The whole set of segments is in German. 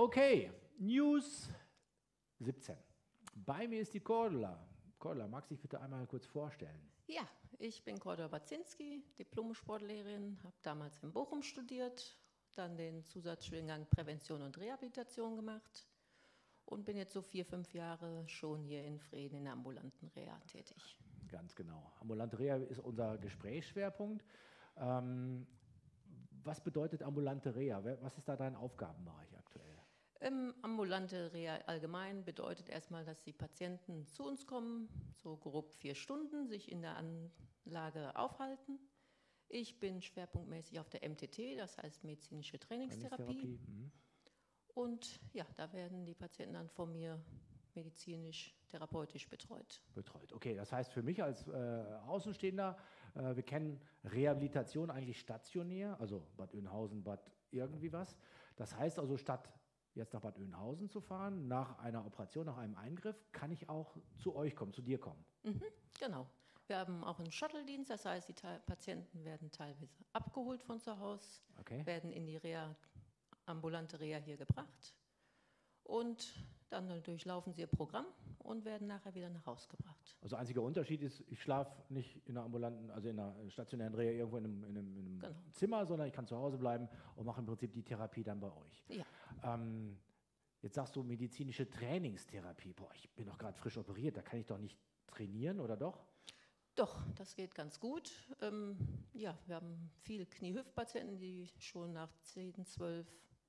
Okay, News 17. Bei mir ist die Cordula. Cordula, magst du dich bitte einmal kurz vorstellen? Ja, ich bin Cordula Baczynski, Diplom-Sportlehrerin, habe damals in Bochum studiert, dann den Zusatzstudiengang Prävention und Rehabilitation gemacht und bin jetzt so vier, fünf Jahre schon hier in Frieden in der ambulanten Reha tätig. Ganz genau. Ambulante Reha ist unser Gesprächsschwerpunkt. Ähm, was bedeutet ambulante Reha? Was ist da dein Aufgabenbereich? Ähm, ambulante Reha allgemein bedeutet erstmal, dass die Patienten zu uns kommen, so grob vier Stunden, sich in der Anlage aufhalten. Ich bin schwerpunktmäßig auf der MTT, das heißt medizinische Trainingstherapie. Mhm. Und ja, da werden die Patienten dann von mir medizinisch, therapeutisch betreut. Betreut, okay. Das heißt für mich als äh, Außenstehender, äh, wir kennen Rehabilitation eigentlich stationär, also Bad Oeynhausen, Bad irgendwie was. Das heißt also statt jetzt nach Bad Oeynhausen zu fahren, nach einer Operation, nach einem Eingriff, kann ich auch zu euch kommen, zu dir kommen. Mhm, genau. Wir haben auch einen Shuttle-Dienst, das heißt, die Patienten werden teilweise abgeholt von zu Hause, okay. werden in die Reha, ambulante Reha hier gebracht und dann durchlaufen sie ihr Programm und werden nachher wieder nach Hause gebracht. Also einziger Unterschied ist, ich schlafe nicht in einer ambulanten, also in einer stationären Reha irgendwo in einem, in einem, in einem genau. Zimmer, sondern ich kann zu Hause bleiben und mache im Prinzip die Therapie dann bei euch. Ja. Ähm, jetzt sagst du medizinische Trainingstherapie. Boah, ich bin doch gerade frisch operiert, da kann ich doch nicht trainieren, oder doch? Doch, das geht ganz gut. Ähm, ja, wir haben viele Knie-Hüft-Patienten, die schon nach 10, 12,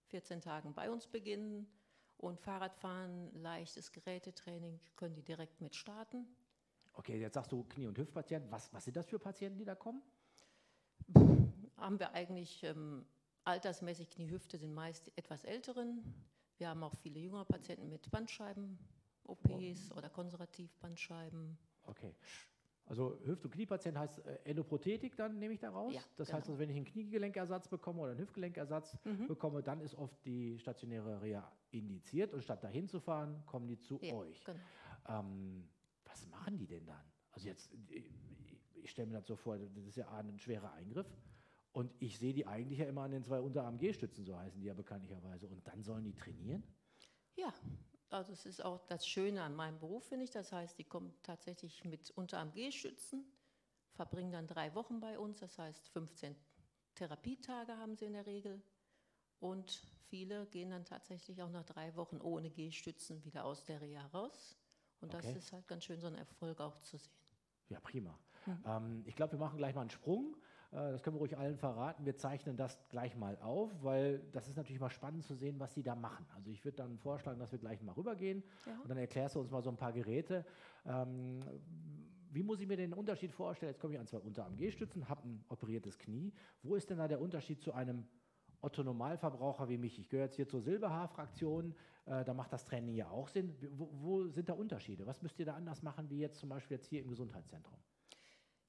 14 Tagen bei uns beginnen und Fahrradfahren, leichtes Gerätetraining können die direkt mit starten. Okay, jetzt sagst du Knie- und Hüftpatienten. Was, was sind das für Patienten, die da kommen? Haben wir eigentlich ähm, altersmäßig Knie-Hüfte sind meist etwas älteren. Wir haben auch viele jüngere Patienten mit Bandscheiben-OPs oder Konservativ-Bandscheiben. Okay. Also Hüft- und Kniepatient heißt äh, Endoprothetik, dann nehme ich da raus. Ja, das genau. heißt, also, wenn ich einen Kniegelenkersatz bekomme oder einen Hüftgelenkersatz mhm. bekomme, dann ist oft die stationäre Reha indiziert und statt dahin zu fahren, kommen die zu ja, euch. Genau. Ähm, was machen die denn dann? Also jetzt, ich, ich stelle mir das so vor, das ist ja ein schwerer Eingriff. Und ich sehe die eigentlich ja immer an den zwei Unterarm-G-Stützen, so heißen die ja bekanntlicherweise. Und dann sollen die trainieren? Ja, also es ist auch das Schöne an meinem Beruf, finde ich. Das heißt, die kommen tatsächlich mit Unterarm-G-Stützen, verbringen dann drei Wochen bei uns. Das heißt, 15 Therapietage haben sie in der Regel. Und viele gehen dann tatsächlich auch nach drei Wochen ohne G-Stützen wieder aus der Reha raus. Und okay. das ist halt ganz schön, so einen Erfolg auch zu sehen. Ja, prima. Mhm. Ähm, ich glaube, wir machen gleich mal einen Sprung. Äh, das können wir ruhig allen verraten. Wir zeichnen das gleich mal auf, weil das ist natürlich mal spannend zu sehen, was die da machen. Also ich würde dann vorschlagen, dass wir gleich mal rübergehen ja. und dann erklärst du uns mal so ein paar Geräte. Ähm, wie muss ich mir den Unterschied vorstellen? Jetzt komme ich an zwei Unterarm-G-Stützen, habe ein operiertes Knie. Wo ist denn da der Unterschied zu einem Otto-Normalverbraucher wie mich? Ich gehöre jetzt hier zur Silberhaar-Fraktion, äh, da macht das Training ja auch Sinn. Wo, wo sind da Unterschiede? Was müsst ihr da anders machen, wie jetzt zum Beispiel jetzt hier im Gesundheitszentrum?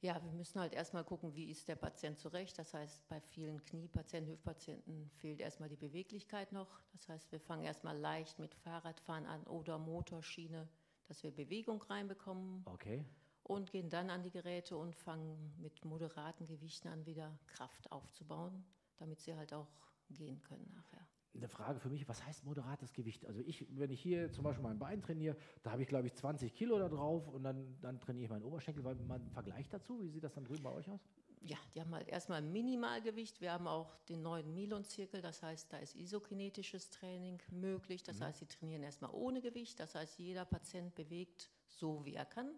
Ja, wir müssen halt erstmal gucken, wie ist der Patient zurecht. Das heißt, bei vielen Kniepatienten, Hüftpatienten fehlt erstmal die Beweglichkeit noch. Das heißt, wir fangen erstmal leicht mit Fahrradfahren an oder Motorschiene, dass wir Bewegung reinbekommen. Okay. Und gehen dann an die Geräte und fangen mit moderaten Gewichten an, wieder Kraft aufzubauen, damit sie halt auch gehen können nachher eine Frage für mich, was heißt moderates Gewicht? Also ich, wenn ich hier zum Beispiel mein Bein trainiere, da habe ich glaube ich 20 Kilo da drauf und dann, dann trainiere ich meinen Oberschenkel, weil man Vergleich dazu, wie sieht das dann drüben bei euch aus? Ja, die haben halt erstmal Minimalgewicht. Wir haben auch den neuen Milon-Zirkel, das heißt, da ist isokinetisches Training möglich. Das mhm. heißt, sie trainieren erstmal ohne Gewicht. Das heißt, jeder Patient bewegt so, wie er kann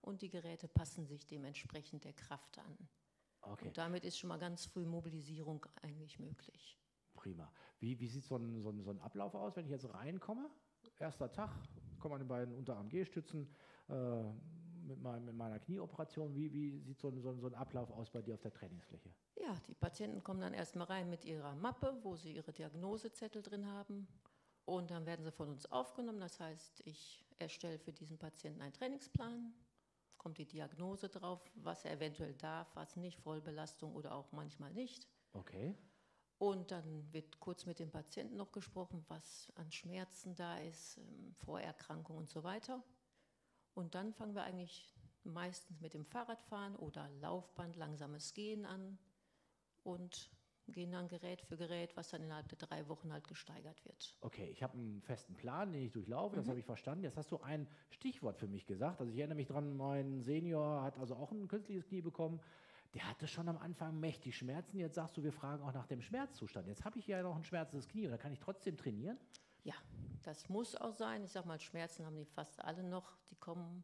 und die Geräte passen sich dementsprechend der Kraft an. Okay. Und damit ist schon mal ganz früh Mobilisierung eigentlich möglich. Prima. Wie, wie sieht so ein, so, ein, so ein Ablauf aus, wenn ich jetzt reinkomme? Erster Tag, komme an den beiden Unterarm-G-Stützen äh, mit, mein, mit, meiner Knieoperation. Wie, wie sieht so ein, so, so ein Ablauf aus bei dir auf der Trainingsfläche? Ja, die Patienten kommen dann erstmal rein mit ihrer Mappe, wo sie ihre Diagnosezettel drin haben. Und dann werden sie von uns aufgenommen. Das heißt, ich erstelle für diesen Patienten einen Trainingsplan, kommt die Diagnose drauf, was er eventuell darf, was nicht, Vollbelastung oder auch manchmal nicht. Okay. Und dann wird kurz mit dem Patienten noch gesprochen, was an Schmerzen da ist, ähm, Vorerkrankungen und so weiter. Und dann fangen wir eigentlich meistens mit dem Fahrradfahren oder Laufband, langsames Gehen an und gehen dann Gerät für Gerät, was dann innerhalb der drei Wochen halt gesteigert wird. Okay, ich habe einen festen Plan, den ich durchlaufe, das habe ich verstanden. Jetzt hast du ein Stichwort für mich gesagt. Also ich erinnere mich dran, mein Senior hat also auch ein künstliches Knie bekommen. Der hatte schon am Anfang mächtig Schmerzen. Jetzt sagst du, wir fragen auch nach dem Schmerzzustand. Jetzt habe ich ja noch ein schmerzendes Knie da kann ich trotzdem trainieren. Ja, das muss auch sein. Ich sage mal, Schmerzen haben die fast alle noch, die kommen.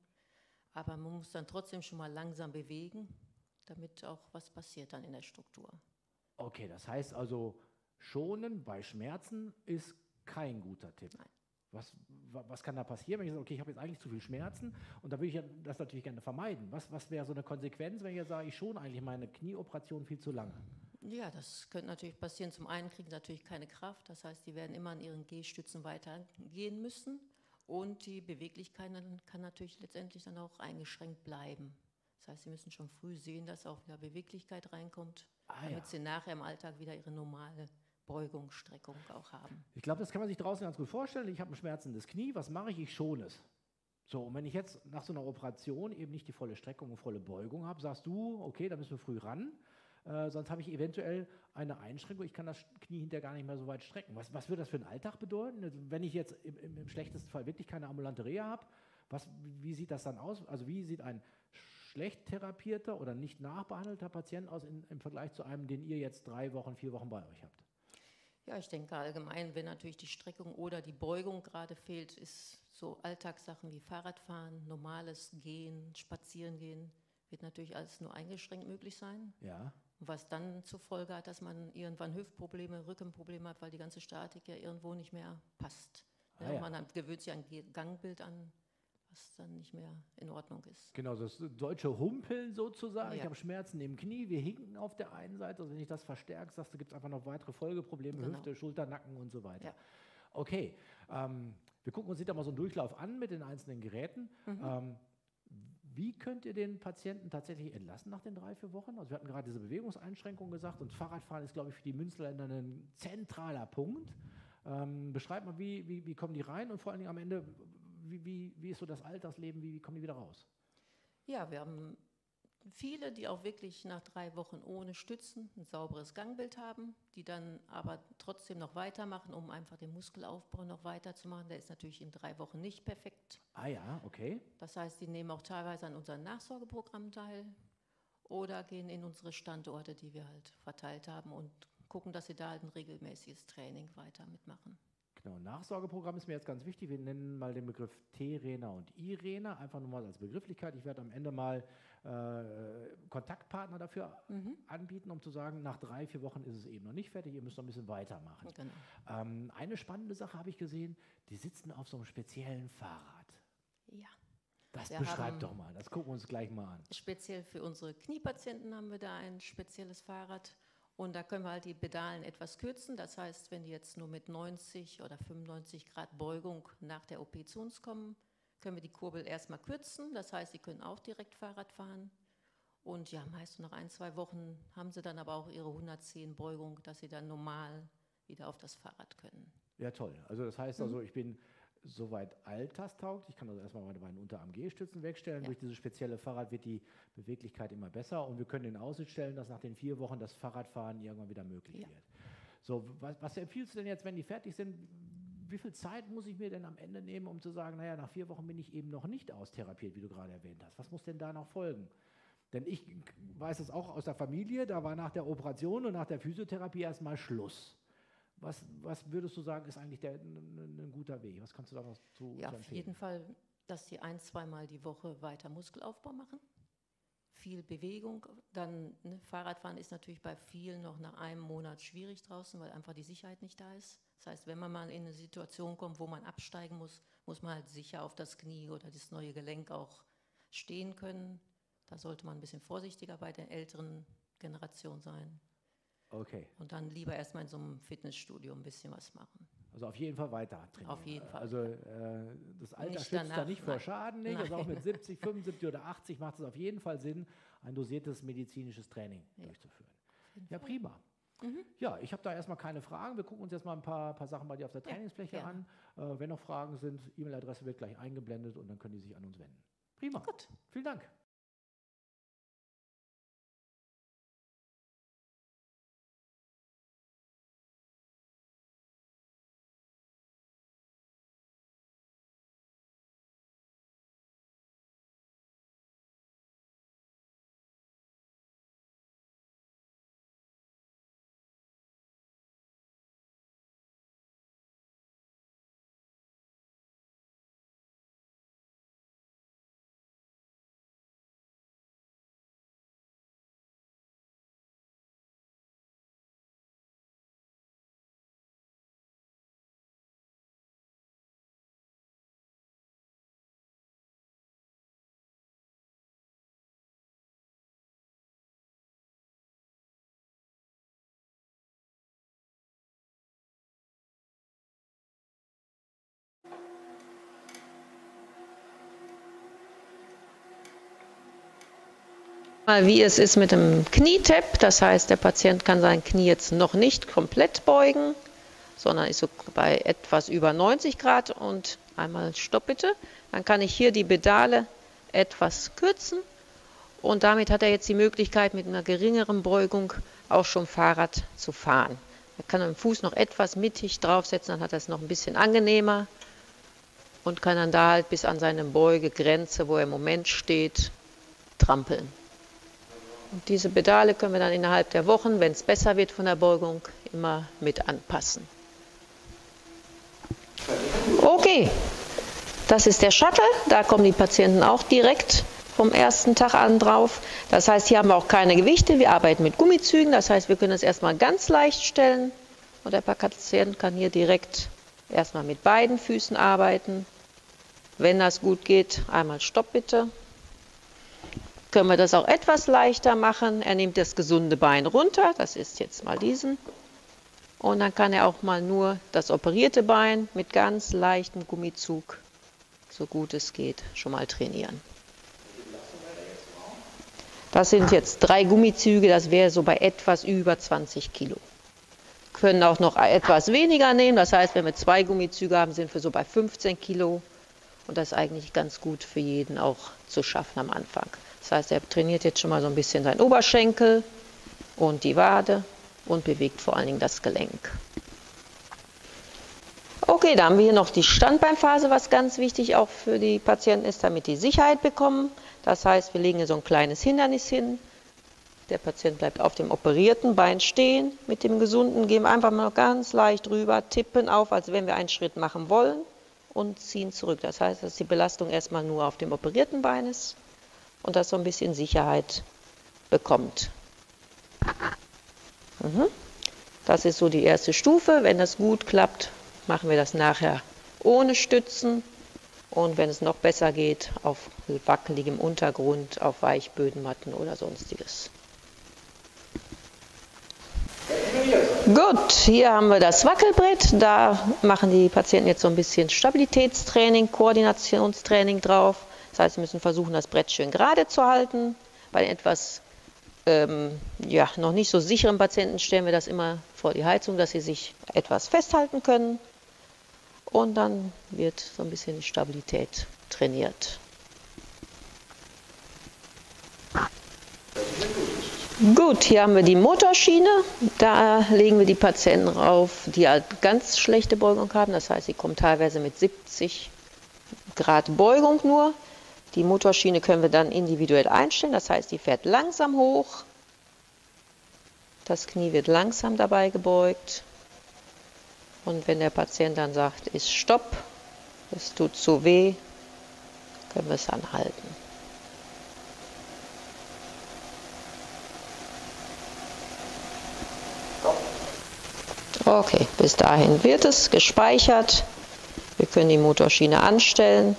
Aber man muss dann trotzdem schon mal langsam bewegen, damit auch was passiert dann in der Struktur. Okay, das heißt also, schonen bei Schmerzen ist kein guter Tipp. Nein. Was, wa- was kann da passieren, wenn ich sage, okay, ich habe jetzt eigentlich zu viel Schmerzen und da würde ich ja das natürlich gerne vermeiden. Was, was wäre so eine Konsequenz, wenn ich jetzt sage, ich schon eigentlich meine Knieoperation viel zu lange? Ja, das könnte natürlich passieren. Zum einen kriegen sie natürlich keine Kraft, das heißt, die werden immer an ihren Gehstützen weitergehen müssen und die Beweglichkeit kann natürlich letztendlich dann auch eingeschränkt bleiben. Das heißt, sie müssen schon früh sehen, dass auch wieder Beweglichkeit reinkommt, Ah, damit ja. sie nachher im Alltag wieder ihre normale Beugung, Streckung auch haben. Ich glaube, das kann man sich draußen ganz gut vorstellen. Ich habe ein schmerzendes Knie, was mache ich? Ich schone es. So, und wenn ich jetzt nach so einer Operation eben nicht die volle Streckung und volle Beugung habe, sagst du, okay, da müssen wir früh ran. Äh, sonst habe ich eventuell eine Einschränkung. Ich kann das Knie hinterher gar nicht mehr so weit strecken. Was, was würde das für den Alltag bedeuten? Also wenn ich jetzt im, im, im schlechtesten Fall wirklich keine ambulante Reha habe, was, wie sieht das dann aus? Also wie sieht ein schlecht therapierter oder nicht nachbehandelter Patient aus in, im Vergleich zu einem, den ihr jetzt drei Wochen, vier Wochen bei euch habt? Ja, ich denke allgemein, wenn natürlich die Streckung oder die Beugung gerade fehlt, ist so Alltagssachen wie Fahrradfahren, normales Gehen, Spazierengehen, wird natürlich alles nur eingeschränkt möglich sein. Ja. Was dann zur Folge hat, dass man irgendwann Hüftprobleme, Rückenprobleme hat, weil die ganze Statik ja irgendwo nicht mehr passt. Ah, ja, ja. Man hat- gewöhnt sich ein Gangbild an, was dann nicht mehr in Ordnung ist. Genau, das deutsche Humpeln sozusagen. Ich Ja. habe Schmerzen im Knie, wir hinken auf der einen Seite. Also wenn ich das verstärke, sagst du, gibt es einfach noch weitere Folgeprobleme, Genau. Hüfte, Schulter, Nacken und so weiter. Ja. Okay, ähm, wir gucken uns hinterher mal so einen Durchlauf an mit den einzelnen Geräten. Mhm. Ähm, wie könnt ihr den Patienten tatsächlich entlassen nach den drei, vier Wochen? Also wir hatten gerade diese Bewegungseinschränkung gesagt und Fahrradfahren ist, glaube ich, für die Münsterländer ein zentraler Punkt. Ähm, beschreibt mal, wie, wie, wie kommen die rein und vor allen Dingen am Ende, wie, wie, wie ist so das Alltagsleben, wie, wie kommen die wieder raus? Ja, wir haben viele, die auch wirklich nach drei Wochen ohne Stützen ein sauberes Gangbild haben, die dann aber trotzdem noch weitermachen, um einfach den Muskelaufbau noch weiterzumachen. Der ist natürlich in drei Wochen nicht perfekt. Ah ja, okay. Das heißt, die nehmen auch teilweise an unseren Nachsorgeprogrammen teil oder gehen in unsere Standorte, die wir halt verteilt haben und gucken, dass sie da halt ein regelmäßiges Training weiter mitmachen. Genau, Nachsorgeprogramm ist mir jetzt ganz wichtig. Wir nennen mal den Begriff T-Rena und I-Rena, einfach nur mal als Begrifflichkeit. Ich werde am Ende mal äh, Kontaktpartner dafür Mhm. anbieten, um zu sagen, nach drei, vier Wochen ist es eben noch nicht fertig, ihr müsst noch ein bisschen weitermachen. Genau. Ähm, eine spannende Sache habe ich gesehen, die sitzen auf so einem speziellen Fahrrad. Ja. Das Wir beschreibt doch mal, das gucken wir uns gleich mal an. Speziell für unsere Kniepatienten haben wir da ein spezielles Fahrrad. Und da können wir halt die Pedalen etwas kürzen. Das heißt, wenn die jetzt nur mit 90 oder 95 Grad Beugung nach der OP zu uns kommen, können wir die Kurbel erstmal kürzen. Das heißt, sie können auch direkt Fahrrad fahren. Und ja, meist nach ein, zwei Wochen haben sie dann aber auch ihre 110 Beugung, dass sie dann normal wieder auf das Fahrrad können. Ja, toll. Also das Mhm. heißt also, ich bin soweit alterstauglich. Ich kann also erstmal meine beiden Unterarm-G-Stützen wegstellen. Ja. Durch dieses spezielle Fahrrad wird die Beweglichkeit immer besser und wir können in Aussicht stellen, dass nach den vier Wochen das Fahrradfahren irgendwann wieder möglich Ja. wird. So, was, was empfiehlst du denn jetzt, wenn die fertig sind? Wie viel Zeit muss ich mir denn am Ende nehmen, um zu sagen, naja, nach vier Wochen bin ich eben noch nicht austherapiert, wie du gerade erwähnt hast? Was muss denn da noch folgen? Denn ich weiß es auch aus der Familie, da war nach der Operation und nach der Physiotherapie erstmal Schluss. Was, was würdest du sagen, ist eigentlich der, ein, guter Weg? Was kannst du da noch zu, Ja, auf jeden Fall, dass sie ein, zweimal die Woche weiter Muskelaufbau machen. Viel Bewegung. Dann ne, Fahrradfahren ist natürlich bei vielen noch nach einem Monat schwierig draußen, weil einfach die Sicherheit nicht da ist. Das heißt, wenn man mal in eine Situation kommt, wo man absteigen muss, muss man halt sicher auf das Knie oder das neue Gelenk auch stehen können. Da sollte man ein bisschen vorsichtiger bei der älteren Generation sein. Okay, Und dann lieber erstmal in so einem Fitnessstudio ein bisschen was machen. also auf jeden Fall weiter trainieren. Auf jeden Fall, Also äh, das Alter Nicht schützt da danach, nicht vor nein. Schaden. Nicht? Also auch mit 70, 75 oder 80 macht es auf jeden Fall Sinn, ein dosiertes medizinisches Training Ja. durchzuführen. Ja, prima. Ja, ich habe da erstmal keine Fragen. Wir gucken uns jetzt mal ein paar, paar Sachen bei dir auf der Ja, Trainingsfläche an. gerne. Äh, wenn noch Fragen sind, E-Mail-Adresse wird gleich eingeblendet und dann können die sich an uns wenden. Prima. Gut. Vielen Dank. Wie es ist mit dem Knietap, das heißt, der Patient kann sein Knie jetzt noch nicht komplett beugen, sondern ist so bei etwas über 90 Grad und einmal Stopp bitte. Dann kann ich hier die Pedale etwas kürzen und damit hat er jetzt die Möglichkeit, mit einer geringeren Beugung auch schon Fahrrad zu fahren. Er kann den Fuß noch etwas mittig draufsetzen, dann hat er es noch ein bisschen angenehmer und kann dann da halt bis an seine Beugegrenze, wo er im Moment steht, trampeln. Und diese Pedale können wir dann innerhalb der Wochen, wenn es besser wird von der Beugung, immer mit anpassen. Okay, das ist der Shuttle. Da kommen die Patienten auch direkt vom ersten Tag an drauf. Das heißt, hier haben wir auch keine Gewichte. Wir arbeiten mit Gummizügen. Das heißt, wir können es erstmal ganz leicht stellen. Und der Patient kann hier direkt erstmal mit beiden Füßen arbeiten. Wenn das gut geht, einmal Stopp bitte können wir das auch etwas leichter machen. Er nimmt das gesunde Bein runter, das ist jetzt mal diesen. Und dann kann er auch mal nur das operierte Bein mit ganz leichtem Gummizug, so gut es geht, schon mal trainieren. Das sind jetzt drei Gummizüge, das wäre so bei etwas über 20 Kilo. Können auch noch etwas weniger nehmen, das heißt, wenn wir zwei Gummizüge haben, sind wir so bei 15 Kilo. Und das ist eigentlich ganz gut für jeden auch zu schaffen am Anfang. Das heißt, er trainiert jetzt schon mal so ein bisschen seinen Oberschenkel und die Wade und bewegt vor allen Dingen das Gelenk. Okay, da haben wir hier noch die Standbeinphase, was ganz wichtig auch für die Patienten ist, damit die Sicherheit bekommen. Das heißt, wir legen hier so ein kleines Hindernis hin. Der Patient bleibt auf dem operierten Bein stehen. Mit dem gesunden gehen wir einfach mal ganz leicht rüber, tippen auf, als wenn wir einen Schritt machen wollen und ziehen zurück. Das heißt, dass die Belastung erstmal nur auf dem operierten Bein ist und das so ein bisschen Sicherheit bekommt. Mhm. Das ist so die erste Stufe. Wenn das gut klappt, machen wir das nachher ohne Stützen und wenn es noch besser geht, auf wackeligem Untergrund, auf Weichbödenmatten oder sonstiges. Gut, hier haben wir das Wackelbrett. Da machen die Patienten jetzt so ein bisschen Stabilitätstraining, Koordinationstraining drauf. Das heißt, sie müssen versuchen, das Brett schön gerade zu halten. Bei etwas ähm, ja, noch nicht so sicheren Patienten stellen wir das immer vor die Heizung, dass sie sich etwas festhalten können. Und dann wird so ein bisschen die Stabilität trainiert. Gut, hier haben wir die Motorschiene. Da legen wir die Patienten rauf, die halt ganz schlechte Beugung haben. Das heißt, sie kommen teilweise mit 70 Grad Beugung nur. Die Motorschiene können wir dann individuell einstellen, das heißt, die fährt langsam hoch. Das Knie wird langsam dabei gebeugt. Und wenn der Patient dann sagt, ist Stopp, es tut zu weh, können wir es anhalten. Okay, bis dahin wird es gespeichert. Wir können die Motorschiene anstellen.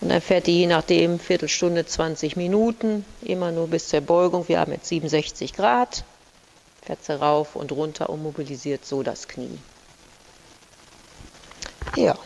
Und dann fährt die je nachdem Viertelstunde, 20 Minuten, immer nur bis zur Beugung. Wir haben jetzt 67 Grad, fährt sie rauf und runter und mobilisiert so das Knie. Ja.